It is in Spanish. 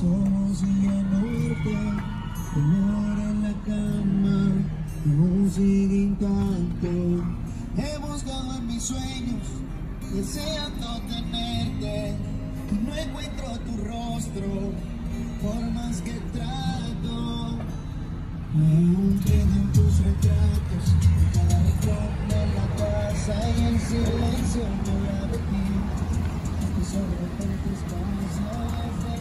somos Villa Norte, humor en la cama, música encanto. He buscado en mis sueños, deseando tenerte, y no encuentro tu rostro, por más que trato. Aún quedan tus retratos, en cada rincón de la casa y el silencio me habla de ti, y solo por tus pasos.